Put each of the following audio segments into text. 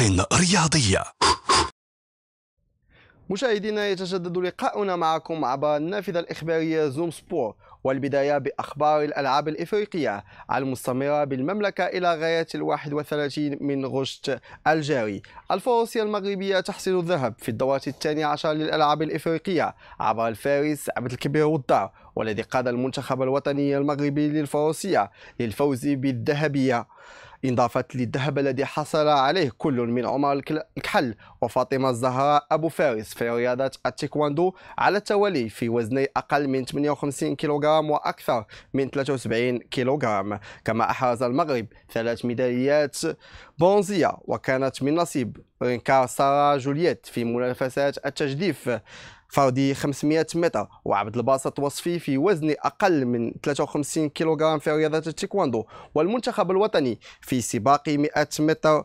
رياضية. مشاهدينا يتجدد لقاؤنا معكم عبر النافذة الإخبارية زوم سبور والبداية بأخبار الألعاب الإفريقية المستمرة بالمملكة إلى غاية الواحد وثلاثين من غشت الجاري. الفروسية المغربية تحصل الذهب في الدورة الثانية عشر للألعاب الإفريقية عبر الفارس عبد الكبير والدار والذي قاد المنتخب الوطني المغربي للفروسية للفوز بالذهبية. إضافة للذهب الذي حصل عليه كل من عمر الكحل وفاطمة الزهراء أبو فارس في رياضة التايكواندو على التوالي في وزني أقل من 58 كيلوغرام وأكثر من 73 كيلوغرام. كما أحرز المغرب ثلاث ميداليات برونزية وكانت من نصيب رينكار سارا جولييت في منافسات التجديف. فردي 500 متر وعبد الباسط وصفي في وزن أقل من 53 كيلوغرام في رياضة التايكواندو. والمنتخب الوطني في سباق 100 متر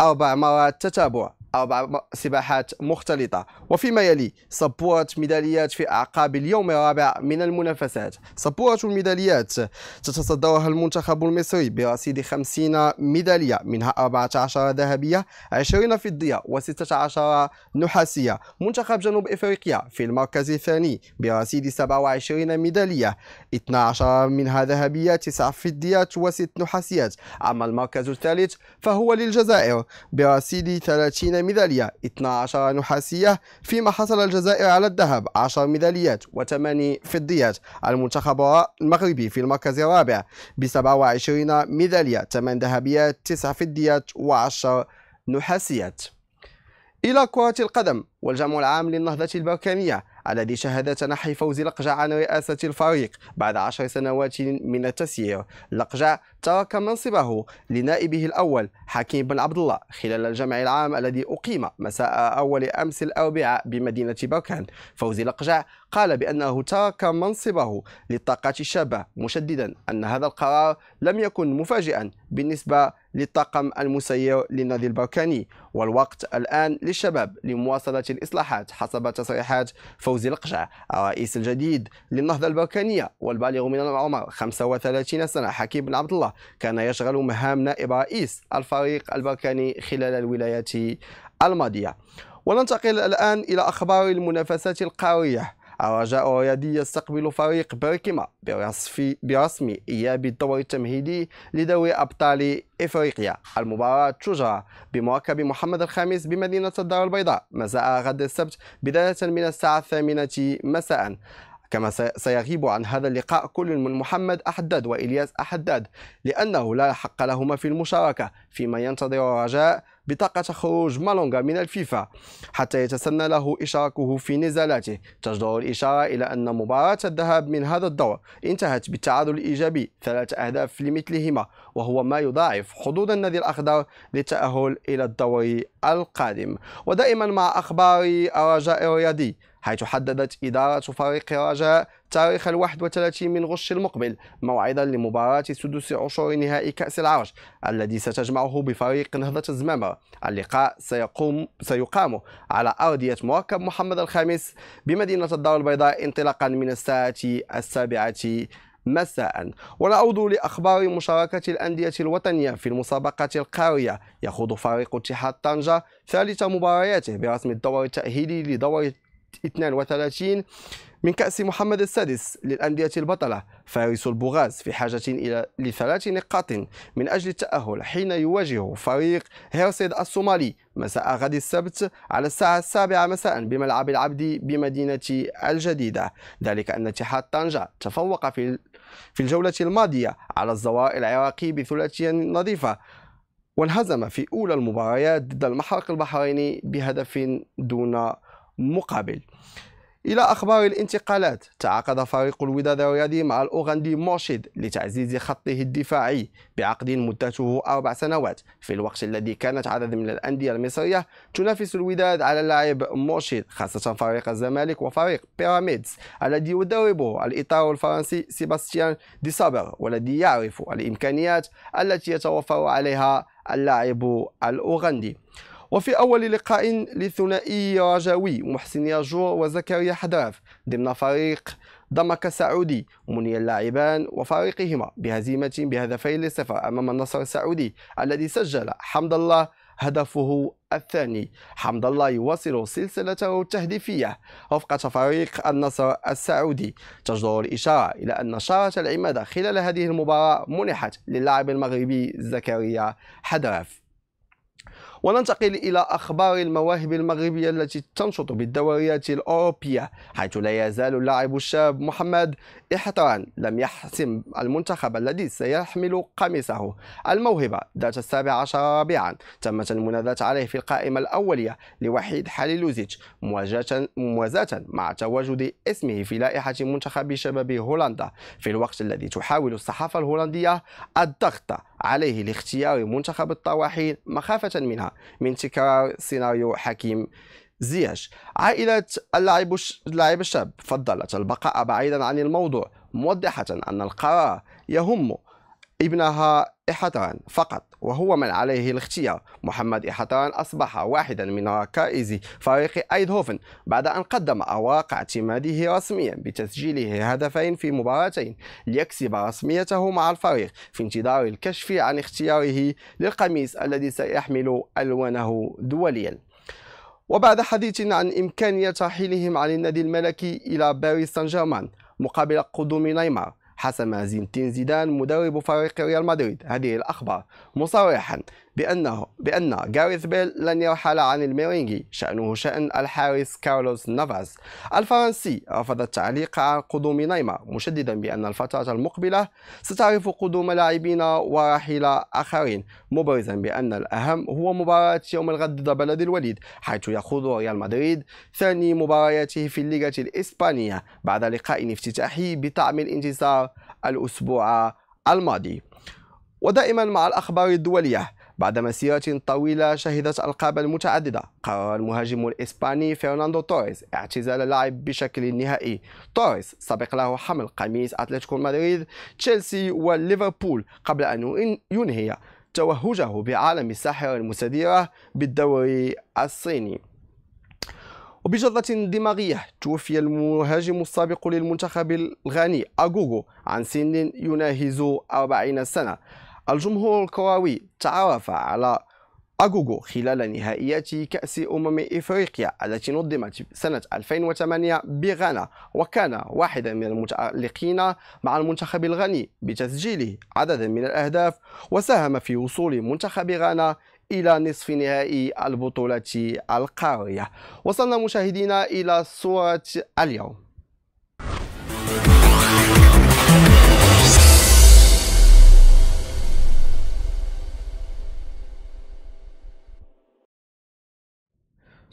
أربع مرات تتابع. أربع سباحات مختلطة. وفيما يلي سبورة ميداليات في أعقاب اليوم الرابع من المنافسات. سبورة الميداليات تتصدرها المنتخب المصري برصيد 50 ميدالية منها 14 ذهبية 20 فضية و16 نحاسية. منتخب جنوب إفريقيا في المركز الثاني برصيد 27 ميدالية 12 منها ذهبية 9 فضيات و6 نحاسيات. أما المركز الثالث فهو للجزائر برصيد 30 ميدالية. 12 نحاسية فيما حصل الجزائر على الذهب 10 ميداليات و8 فضيات. المنتخب المغربي في المركز الرابع ب 27 ميدالية. 8 ذهبيات 9 فضيات و10 نحاسيات. إلى كرة القدم والجمع العام للنهضة البركانية الذي شهد تنحي فوز لقجع عن رئاسة الفريق بعد عشر سنوات من التسيير. لقجع ترك منصبه لنائبه الأول حكيم بن عبد الله خلال الجمع العام الذي أقيم مساء أول أمس الأربعاء بمدينة بركان فوزي لقجع قال بأنه ترك منصبه للطاقات الشابة مشددا أن هذا القرار لم يكن مفاجئا بالنسبة للطاقم المسير للنادي البركاني والوقت الآن للشباب لمواصلة الإصلاحات حسب تصريحات فوزي القجع الرئيس الجديد للنهضة البركانية والبالغ من العمر 35 سنة حكيم بن عبد الله. كان يشغل مهام نائب رئيس الفريق البركاني خلال الولايات الماضية. وننتقل الآن إلى أخبار المنافسات القارية. الرجاء الرياضي يستقبل فريق بركما برسم إياب الدور التمهيدي لدوري أبطال إفريقيا. المباراة تجرى بمركب محمد الخامس بمدينة الدار البيضاء مساء غد السبت بداية من الساعة الثامنة مساء. كما سيغيب عن هذا اللقاء كل من محمد أحداد وإلياس أحداد لأنه لا حق لهما في المشاركة فيما ينتظر الرجاء بطاقة خروج مالونغا من الفيفا حتى يتسنى له إشاركه في نزالاته. تجدر الإشارة إلى أن مباراة الذهاب من هذا الدور انتهت بالتعادل الإيجابي ثلاث أهداف لمثلهما وهو ما يضاعف حظوظ النادي الأخضر للتأهل إلى الدور القادم. ودائما مع أخبار الرجاء الرياضي حيث حددت إدارة فريق رجاء تاريخ الواحد وثلاثين من غش المقبل موعدا لمباراة سدس عشر نهائي كأس العرش الذي ستجمعه بفريق نهضة الزمامة. اللقاء سيقوم سيقام على أرضية مركب محمد الخامس بمدينة الدار البيضاء انطلاقا من الساعة السابعة مساء. ونعود لأخبار مشاركة الأندية الوطنية في المسابقات القارية. يخوض فريق اتحاد طنجة ثالث مبارياته برسم الدور التأهيلي لدور 32 من كأس محمد السادس للأندية البطلة فارس البوغاز في حاجة إلى لثلاث نقاط من أجل التأهل حين يواجه فريق هيرسيد الصومالي مساء غد السبت على الساعة السابعة مساء بملعب العبد بمدينة الجديدة. ذلك أن اتحاد طنجة تفوق في في الجولة الماضية على الزوار العراقي بثلاثية نظيفة وانهزم في أولى المباريات ضد المحرق البحريني بهدف دون مقابل. إلى أخبار الانتقالات تعاقد فريق الوداد الرياضي مع الأوغندي مرشد لتعزيز خطه الدفاعي بعقد مدته أربع سنوات. في الوقت الذي كانت عدد من الأندية المصرية تنافس الوداد على اللاعب مرشد خاصة فريق الزمالك وفريق بيراميدز الذي يدربه الإطار الفرنسي سيباستيان دي صابر والذي يعرف الإمكانيات التي يتوفر عليها اللاعب الأوغندي. وفي أول لقاء للثنائي رجاوي محسن ياجور وزكريا حداف ضمن فريق ضمك السعودي مني اللاعبان وفريقهما بهزيمة بهدفين لصفر أمام النصر السعودي الذي سجل حمد الله هدفه الثاني. حمد الله يواصل سلسلته التهديفية وفق تفاريق النصر السعودي. تجدر الإشارة إلى أن شارة العمادة خلال هذه المباراة منحت للاعب المغربي زكريا حدرف وننتقل إلى أخبار المواهب المغربية التي تنشط بالدوريات الأوروبية حيث لا يزال اللاعب الشاب محمد إحتران لم يحسم المنتخب الذي سيحمل قميصه. الموهبة ذات السابع عشر ربيعا تمت المناداة عليه في القائمة الأولية لوحيد حاليلوزيتش موازاة مع تواجد اسمه في لائحة منتخب شباب هولندا. في الوقت الذي تحاول الصحافة الهولندية الضغط عليه لاختيار منتخب الطواحين مخافة منها من تكرار سيناريو حكيم زياش. عائلة اللاعب اللاعب الشاب فضلت البقاء بعيدا عن الموضوع موضحة أن القرار يهم ابنها إحتران فقط وهو من عليه الاختيار. محمد إحتران أصبح واحدا من ركائز فريق أيدهوفن بعد أن قدم أوراق اعتماده رسميا بتسجيله هدفين في مباراتين ليكسب رسميته مع الفريق في انتظار الكشف عن اختياره للقميص الذي سيحمل ألوانه دوليا. وبعد حديث عن إمكانية رحيلهم عن النادي الملكي إلى باريس سان جيرمان مقابل قدوم نيمار حسم زين الدين زيدان مدرب فريق ريال مدريد. هذه الأخبار. مصرحا. بأنه بأن جاريث بيل لن يرحل عن الميرينجي شأنه شأن الحارس كارلوس نافاس الفرنسي رفض التعليق عن قدوم نيمار مشددا بأن الفترة المقبلة ستعرف قدوم لاعبين ورحيل آخرين مبرزا بأن الأهم هو مباراة يوم الغد ضد بلد الوليد حيث يخوض ريال مدريد ثاني مبارياته في الليغة الإسبانية بعد لقاء افتتاحي بطعم الانتصار الأسبوع الماضي. ودائما مع الأخبار الدولية بعد مسيرة طويلة شهدت ألقابا متعددة قرر المهاجم الإسباني فرناندو توريس اعتزال اللعب بشكل نهائي. توريس سبق له حمل قميص أتلتيكو مدريد تشيلسي وليفربول قبل أن ينهي توهجه بعالم الساحرة المستديرة بالدوري الصيني. وبجلطة دماغية توفي المهاجم السابق للمنتخب الغاني أغوغو عن سن يناهز 40 سنة. الجمهور الكروي تعرف على أغوغو خلال نهائيات كأس أمم إفريقيا التي نظمت سنة 2008 بغانا وكان واحدا من المتألقين مع المنتخب الغني بتسجيله عددا من الأهداف وساهم في وصول منتخب غانا إلى نصف نهائي البطولة القارية. وصلنا مشاهدينا إلى صورة اليوم.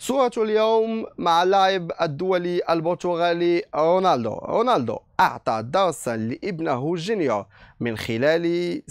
صورة اليوم مع اللاعب الدولي البرتغالي رونالدو. رونالدو أعطى درسا لابنه جونيور من خلال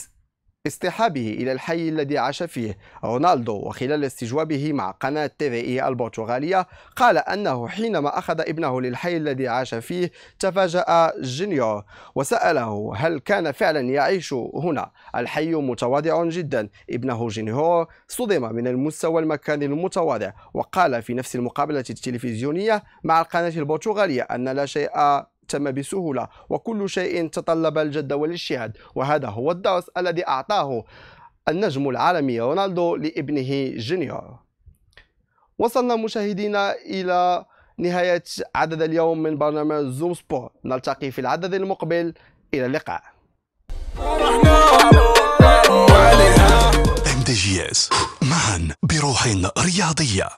اصطحابه إلى الحي الذي عاش فيه. رونالدو وخلال استجوابه مع قناة TVI البرتغالية قال أنه حينما أخذ ابنه للحي الذي عاش فيه تفاجأ جونيور وسأله هل كان فعلا يعيش هنا. الحي متواضع جدا. ابنه جونيور صدم من المستوى المكان المتواضع وقال في نفس المقابلة التلفزيونية مع القناة البرتغالية أن لا شيء تم بسهولة وكل شيء تطلب الجد والاجتهاد. وهذا هو الدرس الذي أعطاه النجم العالمي رونالدو لابنه جونيور. وصلنا مشاهدينا إلى نهاية عدد اليوم من برنامج زوم سبور نلتقي في العدد المقبل. إلى اللقاء. MGS معا بروح رياضية.